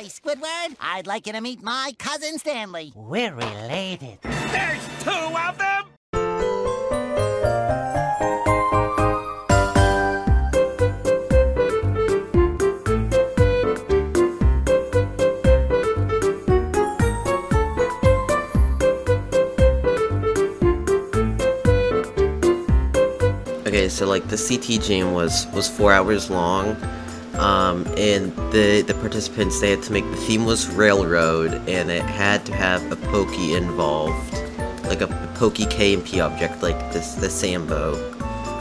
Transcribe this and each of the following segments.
Hi, Squidward. I'd like you to meet my cousin Stanley. We're related. There's two of them? Okay, so like the CT jam was was four hours long, um, and the the participants they had to make the theme was railroad, and it had to have a pokey involved, like a, a pokey KMP object, like this the sanbo,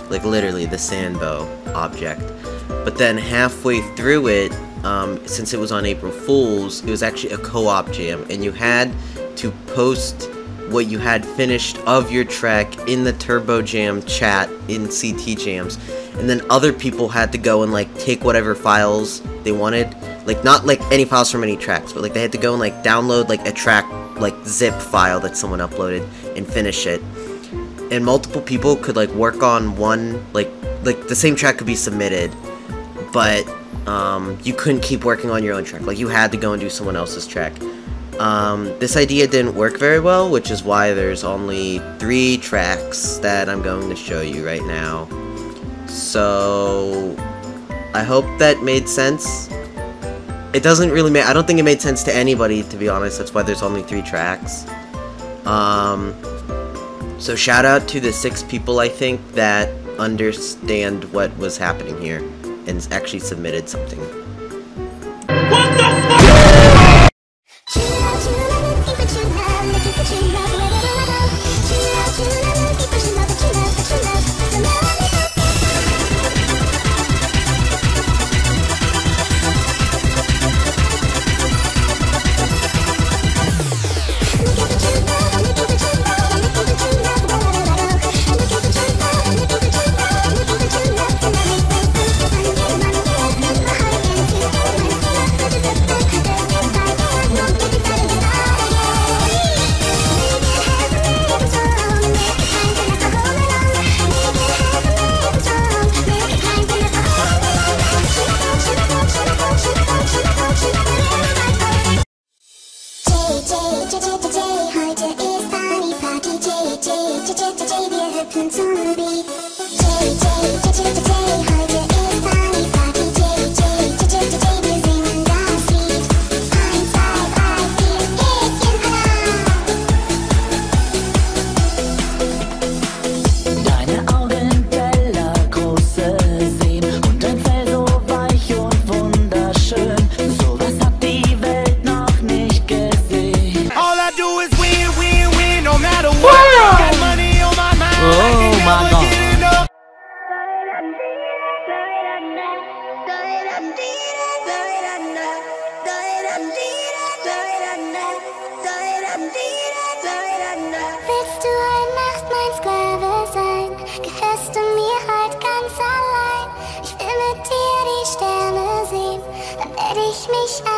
like literally the sanbo object. But then halfway through it, um, since it was on April Fools, it was actually a co-op jam, and you had to post what you had finished of your track in the Turbo Jam chat in CT Jams, and then other people had to go and like take whatever files they wanted, like not like any files from any tracks, but like they had to go and like download like a track like zip file that someone uploaded and finish it. And multiple people could like work on one like like the same track could be submitted, but um, you couldn't keep working on your own track. Like you had to go and do someone else's track. Um, this idea didn't work very well, which is why there's only three tracks that I'm going to show you right now. So, I hope that made sense. It doesn't really make, I don't think it made sense to anybody, to be honest, that's why there's only three tracks. Um, so shout out to the six people, I think, that understand what was happening here, and actually submitted something. J, wir hüpfen Gehörst du mir heute ganz allein? Ich will mit dir die Sterne sehen, dann werde ich mich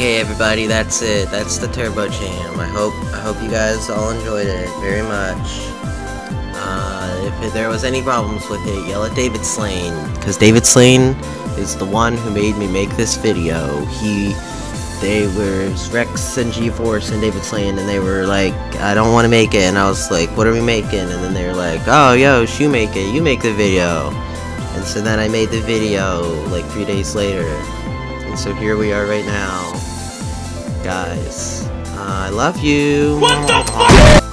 Okay, everybody, that's it. That's the Turbo Jam. I hope I hope you guys all enjoyed it very much. Uh, if there was any problems with it, yell at David Slane, because David Slane is the one who made me make this video. He, they were Rex and G-Force and David Slane, and they were like, I don't want to make it, and I was like, what are we making? And then they were like, oh, yo, you make it, you make the video. And so then I made the video like three days later. And so here we are right now. Guys, I love you. What the fuck?